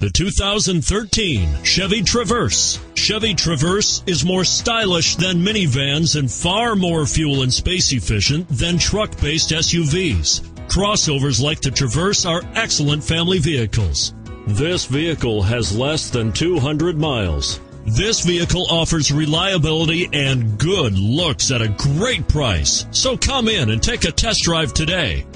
The 2013 Chevy Traverse. Chevy Traverse is more stylish than minivans and far more fuel and space efficient than truck-based SUVs. Crossovers like the Traverse are excellent family vehicles. This vehicle has less than 200 miles. This vehicle offers reliability and good looks at a great price. So come in and take a test drive today.